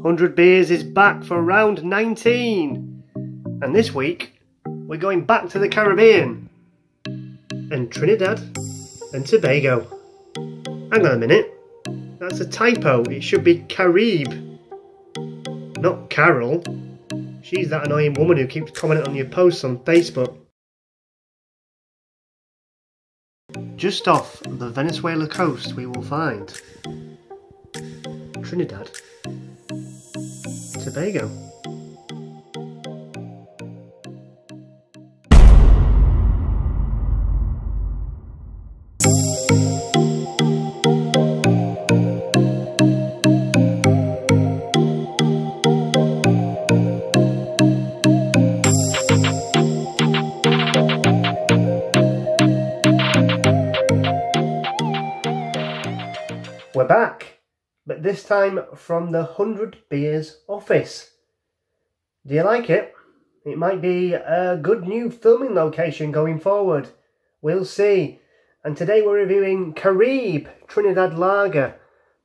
100 Beers is back for round 19. And this week, we're going back to the Caribbean and Trinidad and Tobago. Hang on a minute, that's a typo. It should be Carib, not Carol. She's that annoying woman who keeps commenting on your posts on Facebook. Just off the Venezuela coast, we will find Trinidad Tobago. We're back, but this time from the 100 Beers office. Do you like it? It might be a good new filming location going forward. We'll see. And today we're reviewing Carib Trinidad Lager,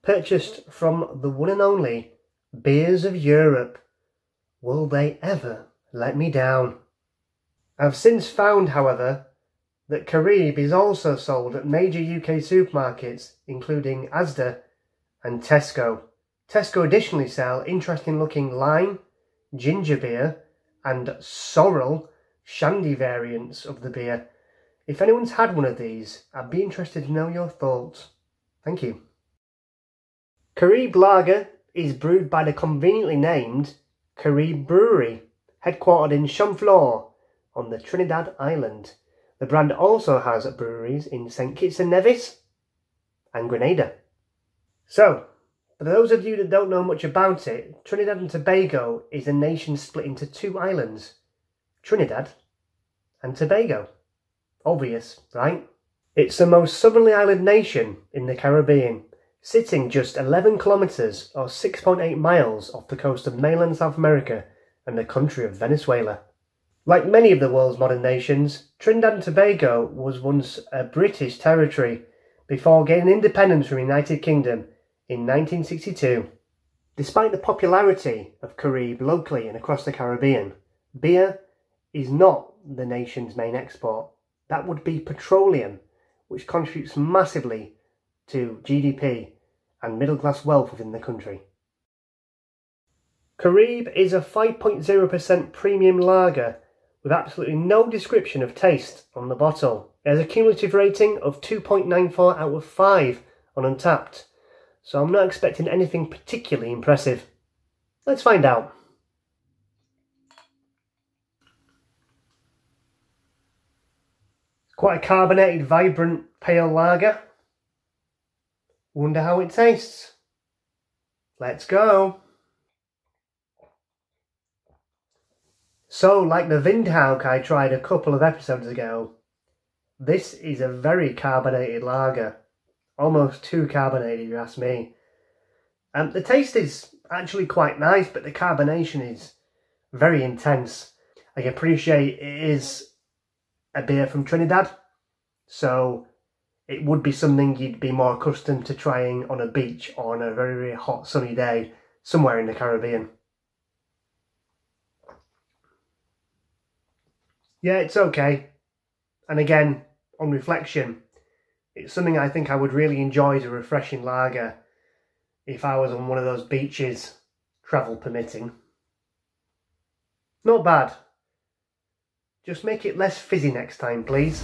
purchased from the one and only Beers of Europe. Will they ever let me down? I've since found, however, that Carib is also sold at major UK supermarkets, including Asda and Tesco. Tesco additionally sell interesting looking lime, ginger beer, and sorrel shandy variants of the beer. If anyone's had one of these, I'd be interested to know your thoughts. Thank you. Carib Lager is brewed by the conveniently named Carib Brewery, headquartered in Champs Fleurs on the Trinidad island. The brand also has breweries in St Kitts and Nevis and Grenada. So, for those of you that don't know much about it, Trinidad and Tobago is a nation split into two islands Trinidad and Tobago. Obvious, right? It's the most southerly island nation in the Caribbean, sitting just 11 kilometres or 6.8 miles off the coast of mainland South America and the country of Venezuela. Like many of the world's modern nations, Trinidad and Tobago was once a British territory before gaining independence from the United Kingdom in 1962. Despite the popularity of Carib locally and across the Caribbean, beer is not the nation's main export. That would be petroleum, which contributes massively to GDP and middle class wealth within the country. Carib is a 5.0% premium lager with absolutely no description of taste on the bottle. It has a cumulative rating of 2.94 out of 5 on Untappd, so I'm not expecting anything particularly impressive. Let's find out. Quite a carbonated, vibrant, pale lager. Wonder how it tastes. Let's go. So, like the Windhoek I tried a couple of episodes ago, this is a very carbonated lager. Almost too carbonated, you ask me. Um, the taste is actually quite nice, but the carbonation is very intense. I appreciate it is a beer from Trinidad, so it would be something you'd be more accustomed to trying on a beach or on a very, very hot sunny day somewhere in the Caribbean. yeah, it's okay. And again, on reflection, it's something I think I would really enjoy as a refreshing lager if I was on one of those beaches, travel permitting. Not bad. Just make it less fizzy next time, please.